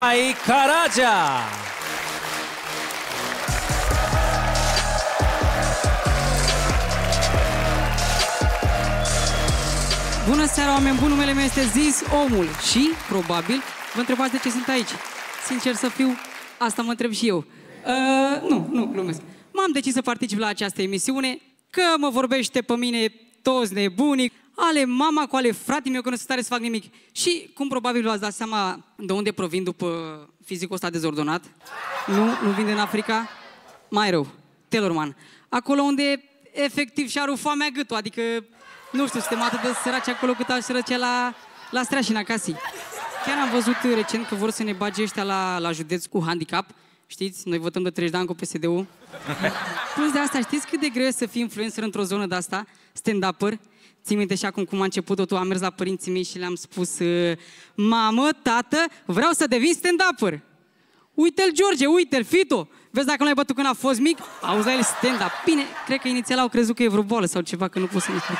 Ai Caragea! Bună seara, oameni buni, numele meu este Zis Omul și, probabil, vă întrebați de ce sunt aici. Sincer să fiu, asta mă întreb și eu. Uh, nu, nu, glumesc. M-am decis să particip la această emisiune, că mă vorbește pe mine toți nebunii, ale mama cu ale fratele meu, că nu sunt tare să fac nimic. Și, cum probabil v-ați dat seama de unde provin după fizicul ăsta dezordonat, nu, nu vin din Africa, mai rău, Telorman. Acolo unde efectiv și-a rupt foamea gâtul, adică nu știu, suntem atât de săraci acolo cât al sărăcea la, la Streașina Casii. Chiar am văzut recent că vor să ne bage ăștia la, la județ cu handicap. Știți, noi votăm de 30 de ani cu PSD-ul. Plus de asta, știți cât de greu e să fii influencer într-o zonă de asta, stand-upper? Ții minte și acum cum a început totul, am mers la părinții mei și le-am spus uh, Mamă, tată, vreau să devin stand-upper. Uite-l, George, uite-l, Fito. Vezi dacă nu ai bătut când a fost mic? Auzi la el stand-up. Bine, cred că inițial au crezut că e vreo boală sau ceva, că nu pot să-mi explic.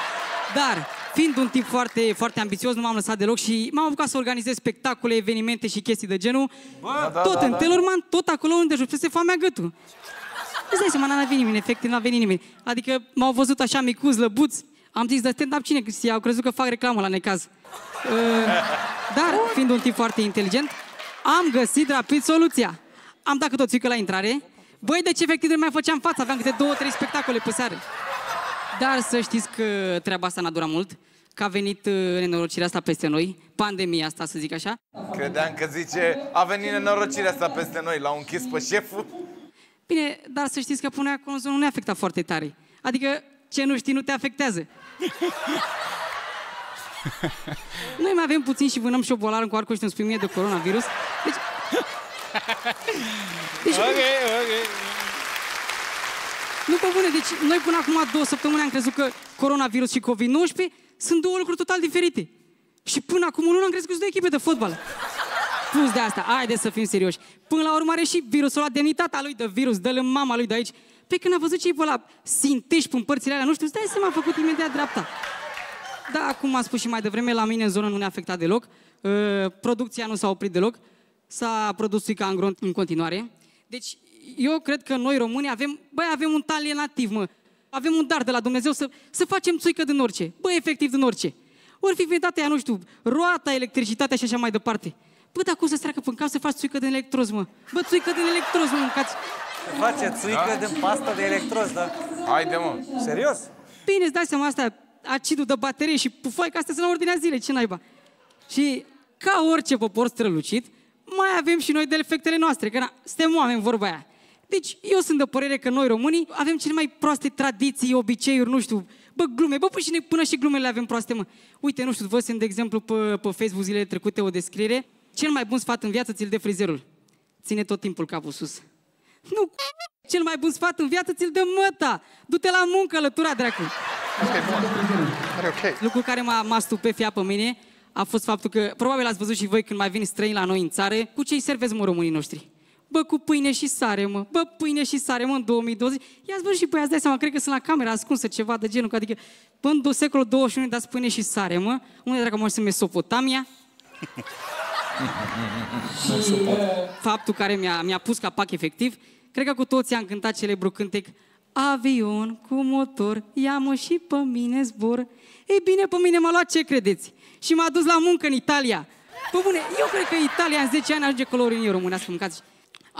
Dar, fiind un tip foarte, foarte ambițios, nu m-am lăsat deloc și m-am apucat să organizez spectacole, evenimente și chestii de genul. Bă, da, tot da, în da. Telorman, tot acolo unde jupsese foamea gâtul. Îți dai seama, n-a venit nimeni, efectiv n-a venit nimeni. Adică m-au văzut așa micuț, lăbuți, am zis, de stand-up cine? Au crezut că fac reclamă la necaz. Uh, dar, fiind un tip foarte inteligent, am găsit rapid soluția. Am dat câte o țică la intrare. Băi, de ce efectiv nu mai făceam față? Aveam câte două, trei spectacole pe seară. Dar să știți că treaba asta n-a durat mult, că a venit uh, nenorocirea asta peste noi, pandemia asta, să zic așa. Credeam că zice, a venit nenorocirea asta peste noi, l-au închis pe șeful. Bine, dar să știți că până acum nu ne afecta foarte tare. Adică, ce nu știi nu te afectează. Noi mai avem puțin și vânăm șobolară cu arco și în spimie de coronavirus. Deci... deci ok, ok. Nu pe bune, deci noi până acum două săptămâni am crezut că coronavirus și COVID-19 sunt două lucruri total diferite. Și până acum nu am crezut că sunt două echipe de fotbal. Plus de asta, haide să fim serioși. Până la urmă are și virusul ăla, demnitatea lui de virus, dă-l în mama lui de aici. Pe când a văzut ce e pe ăla, sintești în părțile alea, nu știu, stai să m-a făcut imediat dreapta. Da, cum am spus și mai devreme, la mine în zonă nu ne-a afectat deloc. Uh, producția nu s-a oprit deloc. S-a produs suica în în continuare. Deci, eu cred că noi români avem, băi, avem un talent nativ, mă. Avem un dar de la Dumnezeu să, să facem țuică din orice. Băi, efectiv din orice. Ori fi inventat ea, nu știu, roata, electricitatea și așa mai departe. Bă, dar cum să treacă pe cap să faci țuică din electroz, mă? Bă, țuică din electroz, mă, mâncați. Face țuică da? din pasta de electroz, da? Haide, mă. Serios? Bine, îți dai seama asta, acidul de baterie și pufai, că astea sunt la ordinea zilei, ce naiba. Și ca orice popor strălucit, mai avem și noi defectele noastre, că na, suntem oameni, vorba aia. Deci eu sunt de părere că noi românii avem cele mai proaste tradiții, obiceiuri, nu știu, bă, glume, bă, până și, până și glumele avem proaste, mă. Uite, nu știu, vă sunt, de exemplu, pe, pe Facebook zilele trecute o descriere, cel mai bun sfat în viață ți-l de frizerul. Ține tot timpul capul sus. Nu, cel mai bun sfat în viață ți-l dă măta. Du-te la muncă, lătura, dracu. Okay, Lucrul care m-a, m-a stupefiat pe mine a fost faptul că, probabil ați văzut și voi când mai vin străini la noi în țară, cu ce-i servesc, mă, românii noștri? Bă, cu pâine și sare, mă. Bă, pâine și sare, mă, în 2020. I-ați văzut și pe ați dai seama, cred că sunt la camera ascunsă ceva de genul, adică, până în secolul 21 dați pâine și sare, mă. Unde dacă mă sunt Mesopotamia? Faptul care mi-a, mi-a pus capac efectiv, cred că cu toții am cântat celebrul cântec Avion cu motor, ia-mă și pe mine zbor. Ei bine, pe mine m-a luat ce credeți? Și m-a dus la muncă în Italia. Pă bune, eu cred că Italia în 10 ani ajunge colorinii românească, mâncați.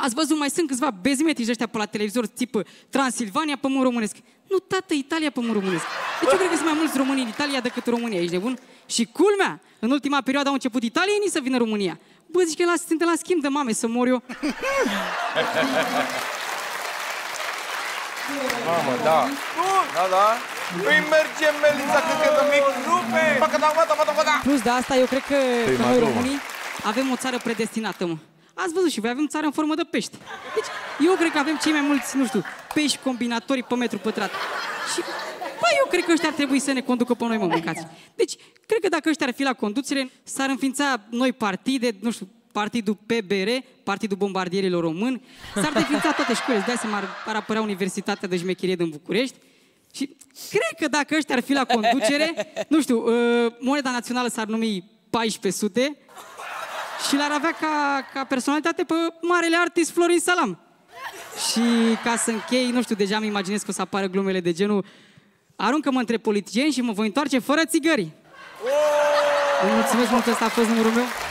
Ați văzut, mai sunt câțiva bezmetici ăștia pe la televizor, tip Transilvania, pământ românesc. Nu, tată, Italia, pământ românesc. Deci eu cred că sunt mai mulți români în Italia decât România, ești nebun? Și culmea, în ultima perioadă au început italienii să vină în România. Bă, zici că la, suntem la schimb de mame, să mor eu. Mamă, da. Da, da. Păi mergem, Melissa, că că mic rupe. Facă da, da, da, da. Plus de asta, eu cred că, că noi românii avem o țară predestinată, mă. Ați văzut și voi avem țară în formă de pești. Deci, eu cred că avem cei mai mulți, nu știu, pești combinatori pe metru pătrat. Și, bă, eu cred că ăștia ar trebui să ne conducă pe noi, mă, mâncați. Deci, cred că dacă ăștia ar fi la conducere, s-ar înființa noi partide, nu știu, Partidul PBR, Partidul Bombardierilor Români, s-ar defința toate școlile, de seama ar, ar apărea Universitatea de Șmecherie din București. Și cred că dacă ăștia ar fi la conducere, nu știu, uh, moneda națională s-ar numi 1400, și l-ar avea ca, ca personalitate pe marele artist Florin Salam. Și ca să închei, nu știu, deja îmi imaginez că o să apară glumele de genul Aruncă-mă între politicieni și mă voi întoarce fără țigări. Îmi mulțumesc mult, ăsta a fost numărul meu. Bine, mă!